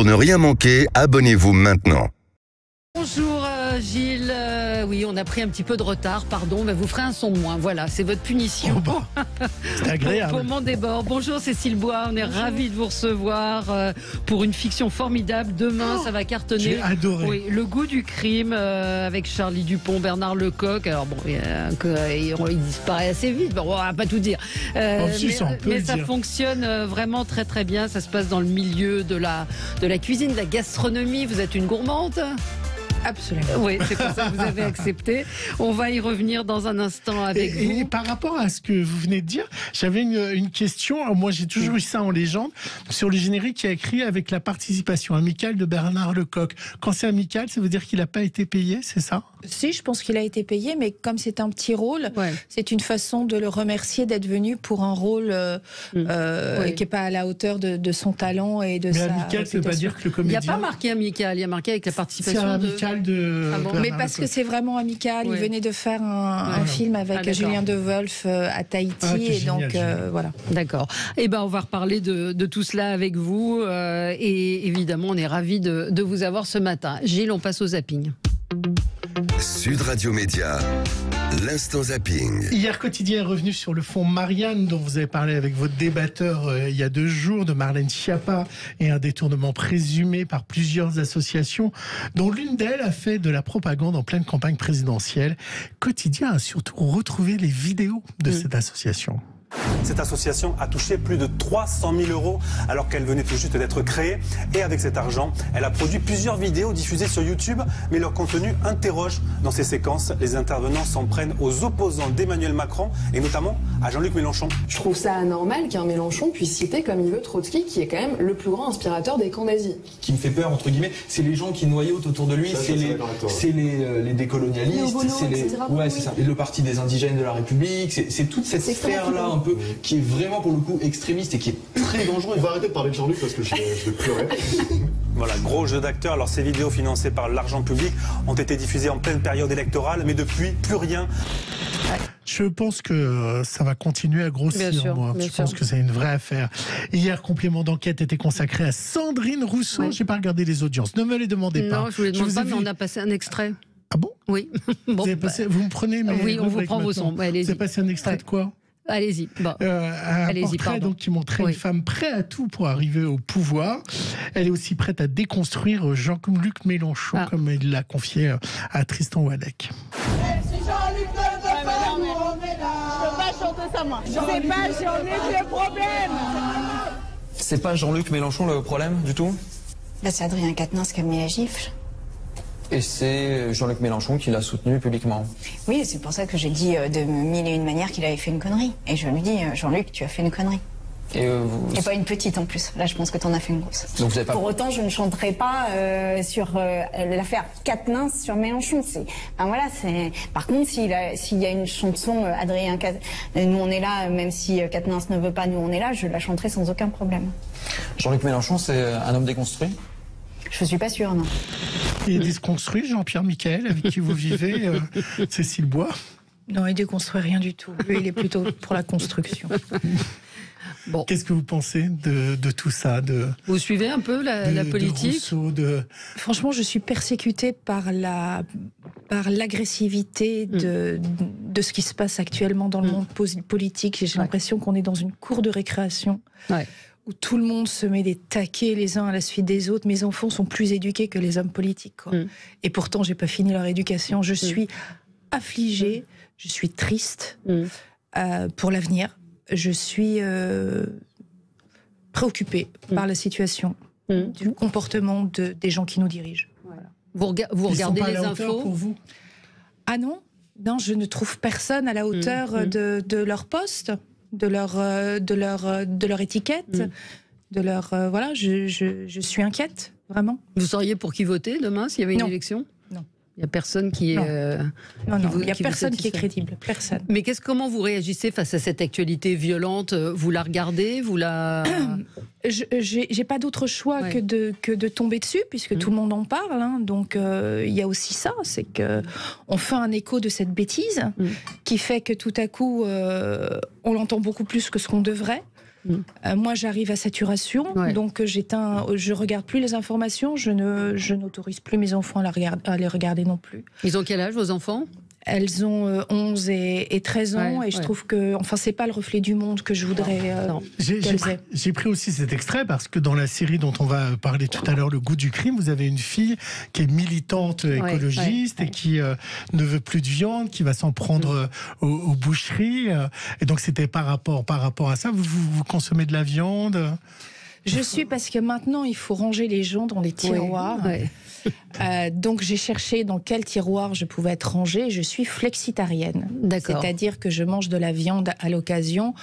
Pour ne rien manquer, abonnez-vous maintenant. Euh, Gilles, Euh, oui on a pris un petit peu de retard, pardon, mais vous ferez un son de moins, voilà, c'est votre punition. Oh bah, c'est Pour agréable. mon débord. Bonjour Cécile Bois, on est ravis de vous recevoir euh, pour une fiction formidable. Demain, ça va cartonner. J'ai adoré. Oui, le goût du crime euh, avec Charlie Dupont, Bernard Lecoq. Alors bon, il, disparaît assez vite. Bon, on va pas tout dire. Euh, Oh, si, mais ça, mais dire. fonctionne vraiment très très bien. Ça se passe dans le milieu de la de la cuisine, de la gastronomie. Vous êtes une gourmande? Absolument. Oui, c'est pour ça que vous avez accepté. On va y revenir dans un instant avec Et, vous. et par rapport à ce que vous venez de dire, j'avais une, une question. Moi, j'ai toujours eu ça en légende sur le générique qui a écrit avec la participation amicale de Bernard Lecoq. Quand c'est amical, ça veut dire qu'il n'a pas été payé, c'est ça? Si, je pense qu'il a été payé, mais comme c'est un petit rôle, Ouais. c'est une façon de le remercier d'être venu pour un rôle euh, Mm. euh, Oui. qui n'est pas à la hauteur de, de son talent et de Mais sa amical, ça veut pas dire que le Il n'y a comédien. pas marqué amical, il y a marqué avec la c'est participation un de. De. Ah bon Mais parce que c'est vraiment amical. Ouais. Il venait de faire un, film Ah, avec d'accord. Julien De Wolf euh, à Tahiti. Ah, et donc, euh, voilà. D'accord. Eh ben, on va reparler de, de tout cela avec vous. euh, et évidemment, on est ravis de, de vous avoir ce matin. Gilles, on passe au zapping. Sud Radio Média, l'instant zapping. Hier quotidien est revenu sur le fond Marianne dont vous avez parlé avec votre débatteur euh, il y a deux jours de Marlène Schiappa et un détournement présumé par plusieurs associations dont l'une d'elles a fait de la propagande en pleine campagne présidentielle. Quotidien a surtout retrouvé les vidéos de Mm. cette association. Cette association a touché plus de 300 000 euros alors qu'elle venait tout juste d'être créée. Et avec cet argent, elle a produit plusieurs vidéos diffusées sur YouTube, mais leur contenu interroge. Dans ces séquences, les intervenants s'en prennent aux opposants d'Emmanuel Macron et notamment à Jean-Luc Mélenchon. Je trouve ça anormal qu'un Mélenchon puisse citer comme il veut Trotsky, qui est quand même le plus grand inspirateur des camps nazis. qui me fait peur entre guillemets, c'est les gens qui noyautent autour de lui, c'est les, c'est les, euh, les décolonialistes, c'est les, ouais, Oui. c'est ça, et le parti des indigènes de la République, c'est toute cette C'est peu qui est vraiment pour le coup extrémiste et qui est très dangereux. On va arrêter de parler de Jean-Luc parce que je, je vais pleurer. Voilà, gros jeu d'acteur. Alors ces vidéos financées par l'argent public ont été diffusées en pleine période électorale, mais depuis, plus rien. Je pense que euh, ça va continuer à grossir, Bien sûr, moi. bien Je pense que c'est une vraie affaire. Hier, complément d'enquête était consacré à Sandrine Rousseau. Ouais. J'ai pas regardé les audiences. Ne me les demandez pas. Non, je vous les demande vous pas, ai mais vu- on a passé un extrait. Ah bon? Oui. Bon, vous, avez bah, passé- vous me prenez mes oui, on vous prend vos sons. Ouais, allez-y. Vous avez passé un extrait Ouais. de quoi? Allez-y. Bon. Euh, un Allez-y, portrait pardon. donc, qui montrait Oui. une femme prête à tout pour arriver au pouvoir. Elle est aussi prête à déconstruire Jean-Luc Mélenchon, Ah. comme il l'a confié euh, à Tristan Wadek. C'est pas Jean-Luc le problème C'est pas Jean-Luc Mélenchon le problème du tout? Bah, c'est Adrien Quatennens qui a mis la gifle. Et c'est Jean-Luc Mélenchon qui l'a soutenu publiquement. Oui, c'est pour ça que j'ai dit euh, de mille et une manières qu'il avait fait une connerie. Et je lui dis, euh, Jean-Luc, tu as fait une connerie. Et euh, vous, Et pas une petite en plus. Là, je pense que t'en as fait une grosse. donc vous avez pas Pour autant, je ne chanterai pas euh, sur euh, l'affaire Quatennens sur Mélenchon. C'est, enfin, voilà, c'est. Par contre, s'il, a- s'il y a une chanson euh, Adrien euh, nous on est là, euh, même si euh, Quatennens ne veut pas, nous on est là, je la chanterai sans aucun problème. Jean-Luc Mélenchon c'est un homme déconstruit? Je suis pas sûre, non. Il est déconstruit, Jean-Pierre Michael, avec qui vous vivez, euh, Cécile Bois. Non, il déconstruit rien du tout. Lui, il est plutôt pour la construction. Bon. Qu'est-ce que vous pensez de, de tout ça de, Vous suivez un peu la, de- la de politique Rousseau, de... Franchement, je suis persécutée par la par l'agressivité de, de ce qui se passe actuellement dans le Mm. monde politique. J'ai Ouais. l'impression qu'on est dans une cour de récréation Ouais. Où tout le monde se met des taquets les uns à la suite des autres. Mes enfants sont plus éduqués que les hommes politiques. quoi. Mm. Et pourtant, j'ai pas fini leur éducation. Je suis affligée, je suis triste Mm. euh, pour l'avenir. Je suis euh, préoccupée Mm. par la situation, Mm. du comportement de, des gens qui nous dirigent. Vous, rega- vous Ils sont regardez les infos pour vous Ah non Non, je ne trouve personne à la hauteur mm. De, de leur poste, de leur, euh, de leur, euh, de leur étiquette, Mm. de leur... euh, voilà, je, je, je suis inquiète, vraiment. Vous sauriez pour qui voter demain s'il y avait une Non. élection? Il n'y a personne qui est. Non. euh, Non, Qui non, vous- il n'y a qui personne qui est crédible, personne. Mais qu'est-ce, comment vous réagissez face à cette actualité violente? Vous la regardez? Vous la. Je- J'ai j'ai pas d'autre choix Ouais. que, de, que de tomber dessus, puisque Mm. tout le monde en parle. hein. donc euh, il y a aussi ça, c'est que on fait un écho de cette bêtise Mm. qui fait que tout à coup, euh, on l'entend beaucoup plus que ce qu'on devrait. Euh, moi, j'arrive à saturation, donc j'éteins, je regarde plus les informations, je ne, je n'autorise plus mes enfants à, la à les regarder non plus. Ils ont quel âge vos enfants? Elles ont 11 euh, et, 13 ans et je trouve que, enfin, c'est pas le reflet du monde que je voudrais euh, J'ai pris aussi cet extrait parce que dans la série dont on va parler tout à l'heure, Le goût du crime, vous avez une fille qui est militante écologiste et qui euh, ne veut plus de viande, qui va s'en prendre mm. aux, boucheries. et donc, c'était par rapport, par rapport à ça. Vous, vous, consommez de la viande? Je suis parce que maintenant il faut ranger les gens dans les tiroirs. Euh, donc j'ai cherché dans quel tiroir je pouvais être rangée. Je suis flexitarienne. C'est-à-dire que je mange de la viande à l'occasion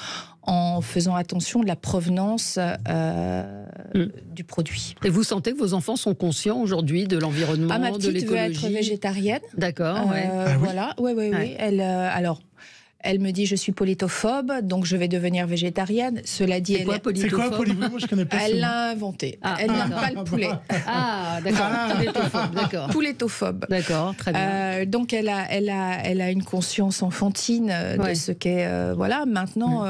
en faisant attention de la provenance euh, mm. du produit. Et vous sentez que vos enfants sont conscients aujourd'hui de l'environnement, ah, ma petite de l'écologie veut être végétarienne. D'accord. Euh, ah voilà. Oui, oui, oui. Elle, alors elle me dit je suis polytophobe, donc je vais devenir végétarienne. Cela dit, elle quoi, polytophobe Elle l'a inventé. Ah, elle n'aime pas le poulet. Ah, d'accord. Pouletophobe, d'accord. Pouletophobe. D'accord, très bien. Euh, donc elle a, elle a, elle a une conscience enfantine euh, de ce qu'est. Euh, voilà. Maintenant,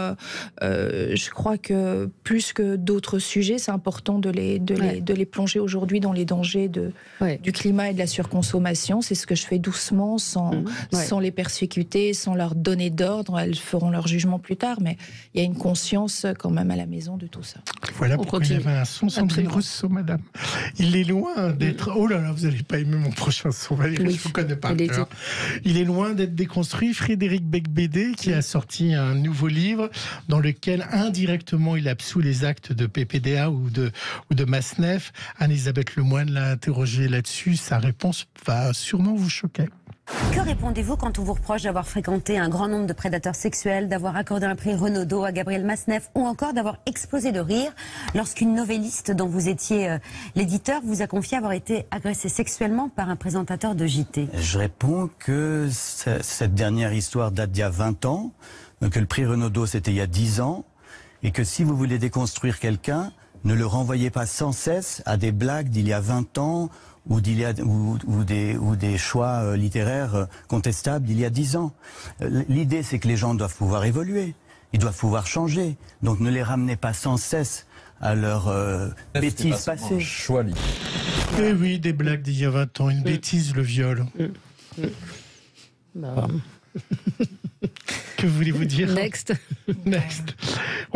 je crois que plus que d'autres sujets, c'est important de les, de les, de les plonger aujourd'hui dans les dangers de, du climat et de la surconsommation. C'est ce que je fais doucement, sans, mmh. sans les persécuter, sans leur donner d'ordre, elles feront leur jugement plus tard, mais il y a une conscience quand même à la maison de tout ça. Voilà pourquoi il y avait un son Sandrine Rousseau, madame. Il est loin d'être... Oh là là, vous n'allez pas aimer mon prochain son, Valérie, je vous connais pas. Il est loin d'être déconstruit. Frédéric Becbédé, qui a sorti un nouveau livre dans lequel indirectement il absout les actes de PPDA ou de, ou de Masnef. Anne-Elisabeth Lemoine l'a interrogé là-dessus. Sa réponse va sûrement vous choquer. Que répondez-vous quand on vous reproche d'avoir fréquenté un grand nombre de prédateurs sexuels, d'avoir accordé un prix Renaudot à Gabriel Masneff ou encore d'avoir explosé de rire lorsqu'une novelliste dont vous étiez euh, l'éditeur vous a confié avoir été agressée sexuellement par un présentateur de JT Je réponds que cette dernière histoire date d'il y a 20 ans, que le prix Renaudot c'était il y a 10 ans et que si vous voulez déconstruire quelqu'un, ne le renvoyez pas sans cesse à des blagues d'il y a 20 ans ou, ou, ou, des, ou des choix euh, littéraires euh, contestables d'il y a dix ans. Euh, l'idée, c'est que les gens doivent pouvoir évoluer, ils doivent pouvoir changer. Donc ne les ramenez pas sans cesse à leur euh, bêtise passée. Choix Eh oui, des blagues d'il y a 20 ans, une bêtise, le viol. Mm. Mm. Bah. Que voulez-vous dire? Next. Next.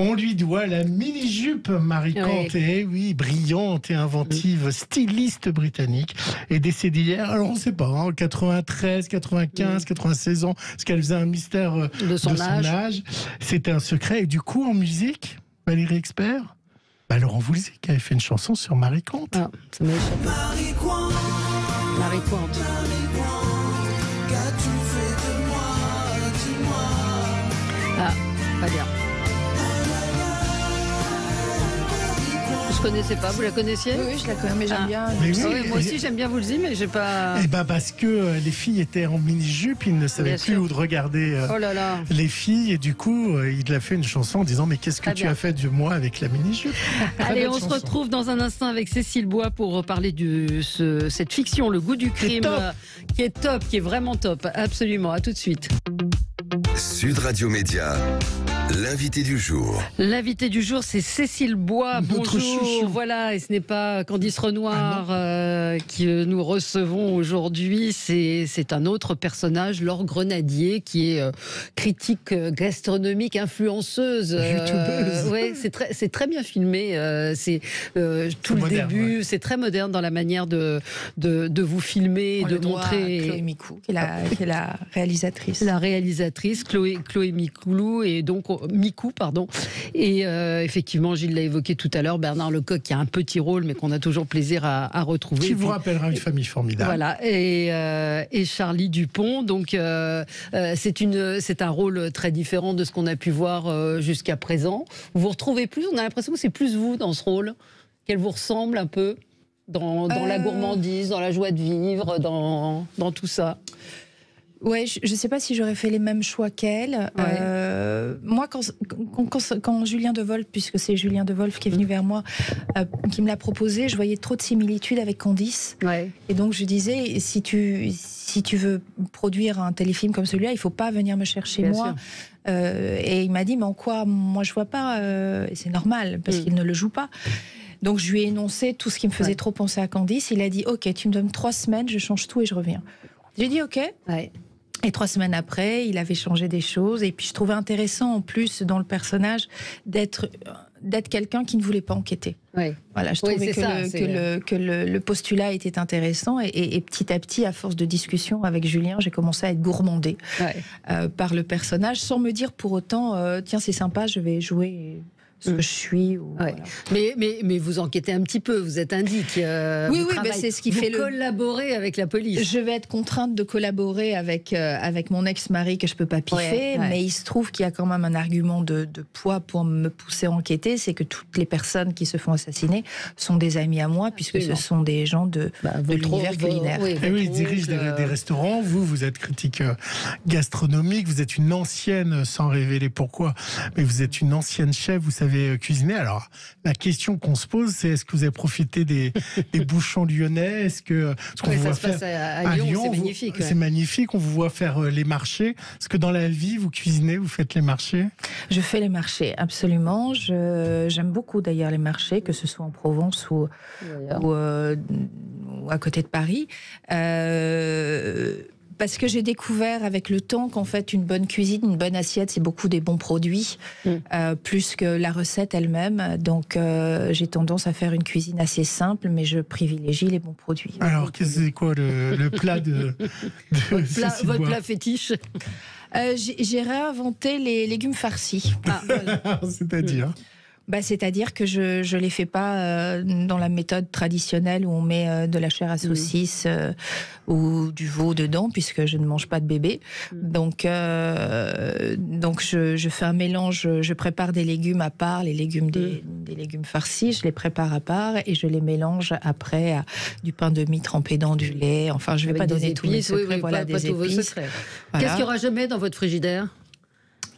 On lui doit la mini-jupe Marie Kant, eh oui, brillante et inventive, styliste britannique, est décédée hier. Alors on ne sait pas, 93, 95, 96 ans, parce qu'elle faisait un mystère euh, de son, âge. C'était un secret. Et du coup, en musique, Valérie Expert? Bah Laurent Voulzy qui avait fait une chanson sur Marie. Ah, ça Marie Kant. Ah, pas bien. Je connaissais pas, vous la connaissiez? Oui, je la connais, mais j'aime ah. bien. moi aussi j'aime bien vous le dire, mais j'ai pas. Eh ben parce que euh, les filles étaient en mini-jupe, ils ne savaient plus où de regarder euh, oh les filles, et du coup euh, il a fait une chanson en disant mais qu'est-ce que tu as fait de moi avec la mini-jupe? Allez, on se retrouve dans un instant avec Cécile Bois pour parler de cette fiction, Le goût du crime, qui est top, qui est vraiment top, absolument. À tout de suite. Sud Radio Média. L'invité du jour. L'invité du jour, c'est Cécile Bois. Bonjour. Voilà, et ce n'est pas Candice Renoir ah euh, qui euh, nous recevons aujourd'hui. C'est un autre personnage, Laure Grenadier, qui est euh, critique gastronomique, influenceuse. ouais, c'est très, c'est très bien filmé. c'est tout le début. C'est très moderne dans la manière de, de, vous filmer, de montrer. Chloé Micou, qui est, la, qui est la réalisatrice. La réalisatrice, Chloé, Chloé Micoulou, et donc Micou, pardon. Et euh, effectivement, Gilles l'a évoqué tout à l'heure, Bernard Lecoq qui a un petit rôle, mais qu'on a toujours plaisir à, retrouver. Qui vous rappellera une famille formidable. Voilà. Et, euh, Charlie Dupont. Donc, euh, c'est une, c'est un rôle très différent de ce qu'on a pu voir jusqu'à présent. Vous vous retrouvez plus. On a l'impression que c'est plus vous dans ce rôle, qu'elle vous ressemble un peu dans, la gourmandise, dans la joie de vivre, dans, dans tout ça. Ouais, je ne sais pas si j'aurais fait les mêmes choix qu'elle. Euh, moi, quand, quand, quand, Julien De Wolf, puisque c'est Julien De Wolf qui est venu vers moi, euh, qui me l'a proposé, je voyais trop de similitudes avec Candice. Ouais. Et donc je disais, si tu si tu veux produire un téléfilm comme celui-là, il faut pas venir me chercher moi. Euh, et il m'a dit, mais en quoi Moi, je vois pas. Et c'est normal, parce mm. qu'il ne le joue pas. Donc, je lui ai énoncé tout ce qui me faisait trop penser à Candice. Il a dit, OK, tu me donnes trois semaines, je change tout et je reviens. J'ai dit, OK. Et trois semaines après, il avait changé des choses. Et puis, je trouvais intéressant, en plus, dans le personnage, d'être d'être quelqu'un qui ne voulait pas enquêter. Voilà, je trouvais que, le, postulat était intéressant et, petit à petit, à force de discussion avec Julien, j'ai commencé à être gourmandée euh, par le personnage, sans me dire pour autant, euh, tiens, c'est sympa, je vais jouer ce que je suis. mais, mais, mais vous enquêtez un petit peu, vous êtes indique. Euh, oui, oui, bah, c'est ce qui vous fait le. collaborer avec la police. Je vais être contrainte de collaborer avec, euh, avec mon ex-mari que je peux pas piffer, mais il se trouve qu'il y a quand même un argument de, de poids pour me pousser à enquêter c'est que toutes les personnes qui se font assassiner sont des amis à moi, puisque ce sont des gens de, bah, de l'univers culinaire. Oui, Et oui, ils dirigent des, des, restaurants. Vous, vous êtes critique euh, gastronomique, vous êtes une ancienne, sans révéler pourquoi, mais vous êtes une ancienne chef, vous savez euh, cuisiné. Alors, la question qu'on se pose, c'est est-ce que vous avez profité des, bouchons lyonnais? Est-ce que ce qu'on voit faire à, Lyon, c'est magnifique. C'est magnifique. On vous voit faire euh, les marchés. Est-ce que dans la vie, vous cuisinez, vous faites les marchés? Je fais les marchés, absolument. J'aime beaucoup d'ailleurs les marchés, que ce soit en Provence ou, ou, euh, à côté de Paris. Euh, parce que j'ai découvert avec le temps qu'en fait une bonne cuisine, une bonne assiette, c'est beaucoup des bons produits, mm. euh, plus que la recette elle-même. Donc euh, j'ai tendance à faire une cuisine assez simple, mais je privilégie les bons produits. Alors c'est quoi le, plat de, votre, plat, fétiche euh, J'ai réinventé les légumes farcis. Ah, C'est-à-dire? Bah, C'est-à-dire que je ne les fais pas euh, dans la méthode traditionnelle où on met euh, de la chair à saucisse euh, ou du veau dedans, puisque je ne mange pas de bébé. Mm. Donc, donc je, je, fais un mélange, je prépare des légumes à part, les légumes des, mm. des, légumes farcis, je les prépare à part et je les mélange après à du pain de mie trempé dans du lait. Enfin, je ne vais pas donner tous les secrets, voilà, des épices. Qu'est-ce qu'il n'y aura jamais dans votre frigidaire?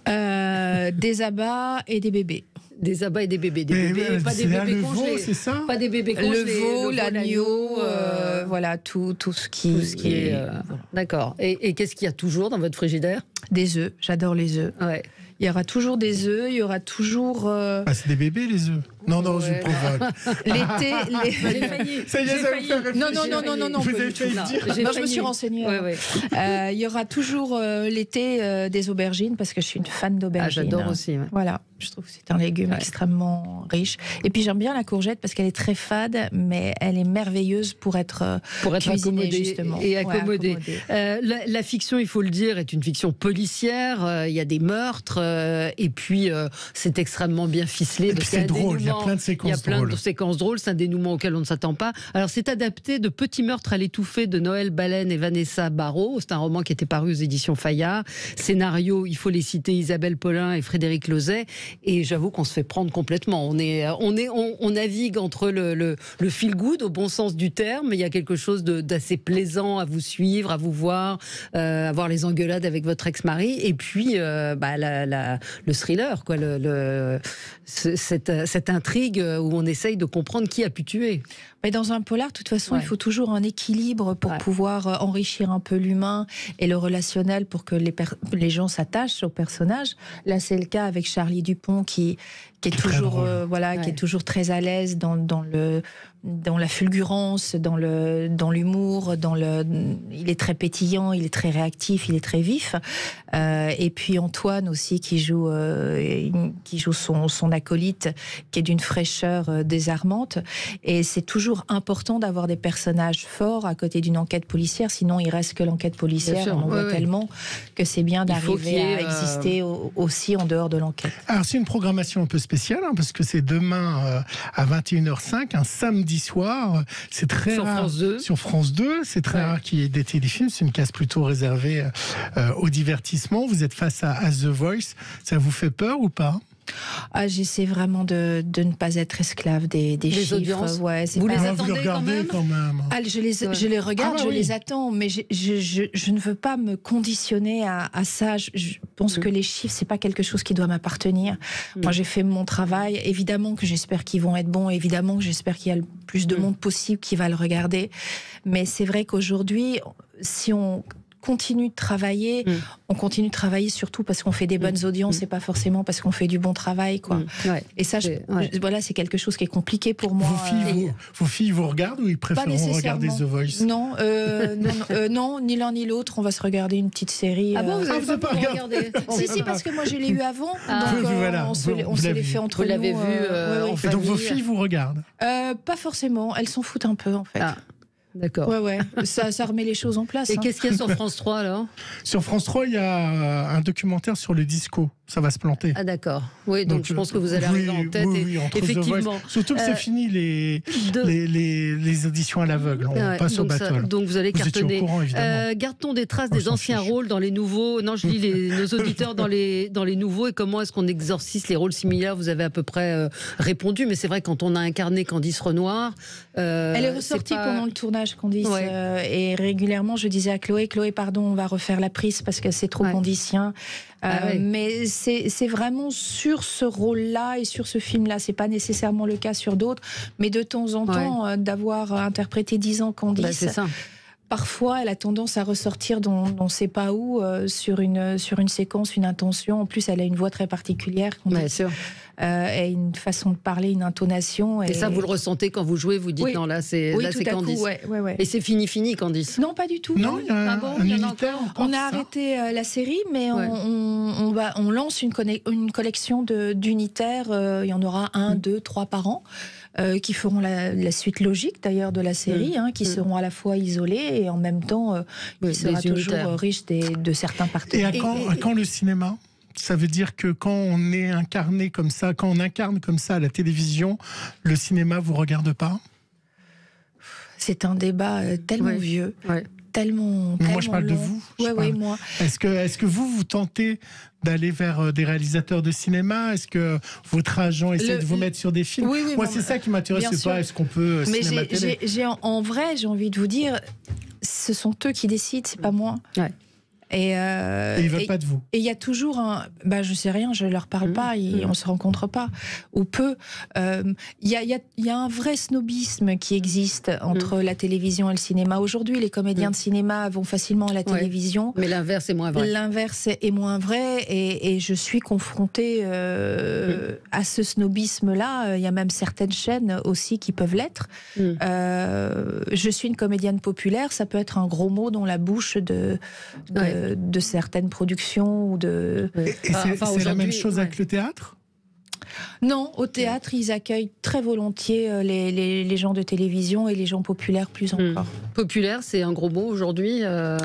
Des abats et des bébés. Des abats et des bébés. Des bébés pas des bébés congelés. c'est ça Pas des bébés congelés. Le veau, l'agneau, euh, euh, voilà, tout, tout ce qui. Tout ce qui est. Euh, d'accord. Et, et qu'est-ce qu'il y a toujours dans votre frigidaire? Des œufs. J'adore les œufs. Ouais. Il y aura toujours des œufs, il y aura toujours. Ah, c'est des bébés les œufs Non, non, je vous provoque. L'été. Les... Ça y est, ça vous fait réfléchir. Non, non, non, non, non, non. Vous avez failli dire. Non, je me suis renseignée. Ouais, ouais. Euh, il y aura toujours l'été des aubergines parce que je suis une fan d'aubergines. Ah, j'adore aussi. Voilà. Je trouve que c'est un légume extrêmement riche. Et puis j'aime bien la courgette parce qu'elle est très fade, mais elle est merveilleuse pour être, euh, pour être cuisinée justement. Et accommodée. Euh, la, fiction, il faut le dire, est une fiction policière. Euh, il y a des meurtres et puis c'est extrêmement bien ficelé. C'est drôle, il y a plein de séquences drôles. Il y a plein de séquences drôles, c'est un dénouement auquel on ne s'attend pas. Alors c'est adapté de Petits meurtres à l'étouffée de Noël Baleine et Vanessa Barrault. C'est un roman qui était paru aux éditions Fayard. Scénario, il faut les citer, Isabelle Paulin et Frédéric Lozet. Et j'avoue qu'on se fait prendre complètement. On, est, on, est, on, navigue entre le, le, feel good, au bon sens du terme. Il y a quelque chose d'assez plaisant à vous suivre, à vous voir, euh, à voir les engueulades avec votre ex-mari. Et puis, euh, bah, le thriller, quoi, le, cette, cette intrigue où on essaye de comprendre qui a pu tuer. Mais dans un polar, de toute façon, il faut toujours un équilibre pour pouvoir euh, enrichir un peu l'humain et le relationnel pour que les, les gens s'attachent au personnage. Là, c'est le cas avec Charlie Dupont qui, qui est, toujours euh, voilà qui est toujours très à l'aise dans, dans le dans la fulgurance, dans le dans l'humour, dans le il est très pétillant, il est très réactif, il est très vif. Euh, et puis Antoine aussi qui joue euh, qui joue son son acolyte qui est d'une fraîcheur euh, désarmante. Et c'est toujours important d'avoir des personnages forts à côté d'une enquête policière, sinon il reste que l'enquête policière. On en voit tellement que c'est bien d'arriver à exister aussi en dehors de l'enquête. Alors c'est une programmation un peu spéciale hein, parce que c'est demain à 21h05, un samedi soir. C'est très sur rare. France 2. Sur France 2. C'est très rare qu'il y ait des téléfilms. C'est une case plutôt réservée euh, au divertissement. Vous êtes face à, The Voice. Ça vous fait peur ou pas? Ah, J'essaie vraiment de, de, ne pas être esclave des, des chiffres. Audiences. Ouais, vous les attendez quand même, quand même. Ah, je, les, je les regarde, ah, bah je oui. les attends, mais je, je, je, je, ne veux pas me conditionner à, à ça. Je, je pense Mm. que les chiffres, c'est pas quelque chose qui doit m'appartenir. Mm. Moi, j'ai fait mon travail. Évidemment que j'espère qu'ils vont être bons. Évidemment que j'espère qu'il y a le plus Mm. de monde possible qui va le regarder. Mais c'est vrai qu'aujourd'hui, si on continue de travailler, Mm. on continue de travailler surtout parce qu'on fait des bonnes audiences et pas forcément parce qu'on fait du bon travail, quoi. Ouais. Et ça, je- C'est- ouais. je- voilà, c'est quelque chose qui est compliqué pour moi. Vos filles, Euh, vous, vos filles vous regardent ou ils préfèrent regarder. The Voice? Non, euh, non, euh, non, ni l'un ni l'autre. On va se regarder une petite série. Ah bon, vous euh, avez vous pas avez pas regardé Si, si, parce que moi, je l'ai eu avant. Ah. donc, euh, voilà. on se, Vous- les- on vous se l'avez les fait entre Vous l'avez nous, vu, euh, ouais. Et donc vos filles vous regardent? Euh, Pas forcément. Elles s'en foutent un peu, en fait. D'accord. Ouais, ouais. Ça, ça remet les choses en place. Et hein. qu'est-ce qu'il y a sur France 3 alors? Sur France 3, il y a un documentaire sur le disco. Ça va se planter. Ah d'accord. Oui, donc, je pense que vous allez oui, arriver en tête. oui, et oui, entre The effectivement. Voice. Surtout que Euh, c'est fini les, de- les, les, les auditions à l'aveugle. On Ouais, passe au ça- battle. donc vous allez Vous étiez cartonner. au courant, évidemment. Euh, Garde-t-on des traces On des anciens fiche. rôles dans les nouveaux? Non, je lis les, nos auditeurs dans les, dans les nouveaux et comment est-ce qu'on exorcise les rôles similaires Vous avez à peu près euh, répondu, mais c'est vrai quand on a incarné Candice Renoir. euh, Elle est ressortie pas- pendant le tournage, Candice. Ouais. euh, et régulièrement, je disais à Chloé, Chloé, pardon, on va refaire la prise parce que c'est trop Ouais. condicien. Euh, Ah ouais. Mais c'est c'est vraiment sur ce rôle-là et sur ce film-là. C'est pas nécessairement le cas sur d'autres. Mais de temps en temps, euh, d'avoir interprété 10 ans Candice. Bah, c'est ça. Parfois, elle a tendance à ressortir dans on ne sait pas où, euh, sur, une, sur une séquence, une intention. En plus, elle a une voix très particulière. Candice. Bien sûr. Euh, et une façon de parler, une intonation. Et, ça, vous le ressentez quand vous jouez, vous dites Oui. non, là, c'est Oui, là, tout c'est à coup, Candice. ouais, ouais, ouais. Et c'est fini, fini, Candice. Non, pas du tout. Non, il y a un, Ah bon, un On a ça arrêté euh, la série, mais on, Ouais. on- on va, on lance une, une collection de- d'unitaires. euh, il y en aura un, deux, trois par an, euh, qui feront la, la suite logique d'ailleurs de la série, hein, qui Mm. seront à la fois isolés et en même temps euh, qui Oui, sera toujours unitaires. euh, riche des- de certains Et partenaires. à quand, à quand le cinéma? Ça veut dire que quand on est incarné comme ça, quand on incarne comme ça à la télévision, le cinéma vous regarde pas? C'est un débat tellement Ouais. vieux, Ouais. Tellement. Mais moi, je tellement parle de vous, parle. ouais, moi. Est-ce que, est que vous, vous tentez d'aller vers euh, des réalisateurs de cinéma? Est-ce que votre agent essaie Le- de vous mettre sur des films? Oui, oui, Moi, c'est ça qui m'intéresse, c'est pas est-ce qu'on peut euh, Mais j'ai- en, en vrai, j'ai envie de vous dire, ce sont eux qui décident, c'est pas moi. Ouais. Et, euh, Et ils veulent et- pas de vous. Et il y a toujours un. Bah, je sais rien, je leur parle Mmh. pas, et Mmh. on se rencontre pas, ou peu. Euh, Il y, a, il y a- il y a un vrai snobisme qui existe entre la télévision et le cinéma. Aujourd'hui, les comédiens Mmh. de cinéma vont facilement à la Ouais. télévision. Mais l'inverse est moins vrai. L'inverse est moins vrai et, et je suis confrontée euh, à ce snobisme-là. Il y a même certaines chaînes aussi qui peuvent l'être. Euh, je suis une comédienne populaire, ça peut être un gros mot dans la bouche de, de, Ouais. De certaines productions ou de... Et, et c'est Enfin, c'est la même chose ouais. avec le théâtre? Non, au théâtre, ils accueillent très volontiers euh, les, les- les gens de télévision et les gens populaires plus Mm. encore. Populaire, c'est un gros mot aujourd'hui euh,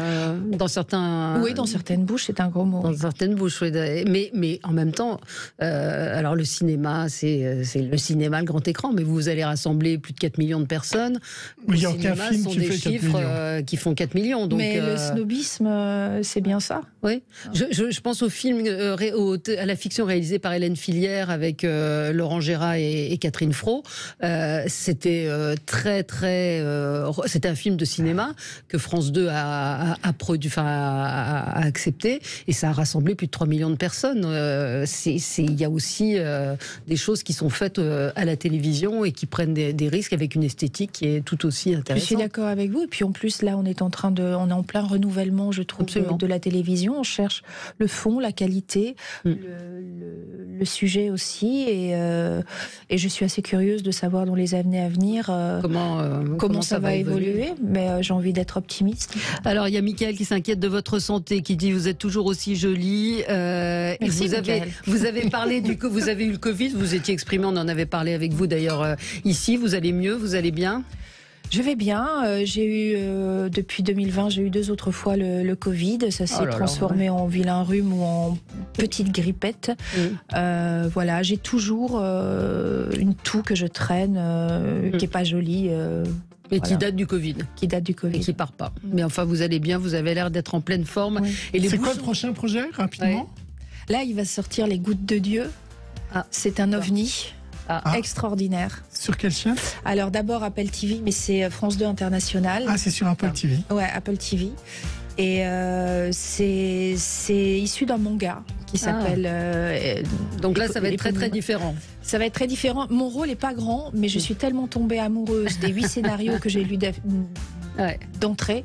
dans certains. Oui, dans certaines bouches, c'est un gros mot. Dans certaines bouches, oui. mais, mais en même temps, euh, alors le cinéma, c'est c'est le cinéma, le grand écran, mais vous allez rassembler plus de 4 millions de personnes. Oui, il y Le a aucun film sont qui des fait 4 chiffres millions. euh, qui font 4 millions. Donc, Mais euh, le snobisme, c'est bien ça. Oui, je, je- je pense au film, euh, au- à la fiction réalisée par Hélène Filière avec euh, Laurent Gérard et, et Catherine Fro. Euh, c'était euh, très très, c'était un film de cinéma que France 2 a, a, a produit, enfin a, accepté, et ça a rassemblé plus de 3 millions de personnes. C'est- c'est- Il y a aussi des choses qui sont faites à la télévision et qui prennent des, des risques avec une esthétique qui est tout aussi Je suis intéressante. d'accord avec vous. Et puis en plus, là, on est en train de, on est en plein renouvellement, je trouve, de, la télévision. On cherche le fond, la qualité, Mm. le, le- le sujet aussi. Et, euh, et je suis assez curieuse de savoir dans les années à venir euh, Comment, euh, comment, ça, va évoluer. Mais j'ai envie d'être optimiste. Alors, il y a Michael qui s'inquiète de votre santé, qui dit vous êtes toujours aussi jolie. Et vous avez, Mickaël. vous avez parlé du, co- vous avez eu le Covid, vous étiez exprimé, on en avait parlé avec vous d'ailleurs ici. Vous allez mieux, vous allez bien? Je vais bien. euh, j'ai eu euh, depuis 2020, j'ai eu deux autres fois le, le Covid. Ça s'est Oh là là, transformé en vilain rhume ou en petite grippette. Mm. Euh, voilà, j'ai toujours euh, une toux que je traîne, euh, Mm. qui est pas jolie. euh, Et Voilà. qui date du Covid. qui date du Et Covid. qui part pas. Mais enfin, vous allez bien, vous avez l'air d'être en pleine forme. Oui. Et les C'est quoi bouchons- le prochain projet, rapidement? Là, il va sortir Les Gouttes de Dieu. Ah. C'est un ovni. Ah. Extraordinaire. Sur quelle chaîne? Alors d'abord Apple TV, mais c'est euh, France 2 International. Ah, c'est sur Apple TV. Ouais, Apple TV. Et euh, c'est c'est issu d'un manga qui Ah. s'appelle. euh, Donc là, ça va être très très différent. Ça va être très différent. Mon rôle est pas grand, mais je suis tellement tombée amoureuse des huit scénarios que j'ai lus d'af- d'entrée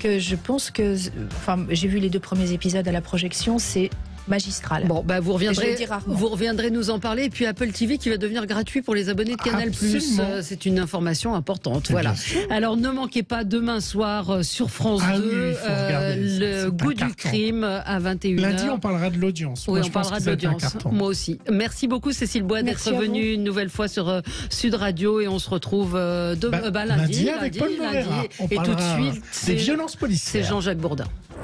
que je pense que, enfin, j'ai vu les deux premiers épisodes à la projection, c'est magistral. Bon, bah vous reviendrez, vous reviendrez nous en parler. Et puis Apple TV qui va devenir gratuit pour les abonnés de Canal+. Absolument. Euh, C'est une information importante. Voilà. Alors ne manquez pas demain soir euh, sur France Ah 2 oui, il faut regarder, ça, le goût du crime à 21h. Lundi, on parlera de l'audience. Oui, Moi, on parlera de l'audience. Moi aussi. Merci beaucoup, Cécile Bois, d'être venue une nouvelle fois sur euh, Sud Radio et on se retrouve euh, de- Bah, euh, bah, lundi, lundi avec Paul lundi. On et tout de suite, des c'est violences policières. c'est Jean-Jacques Bourdin.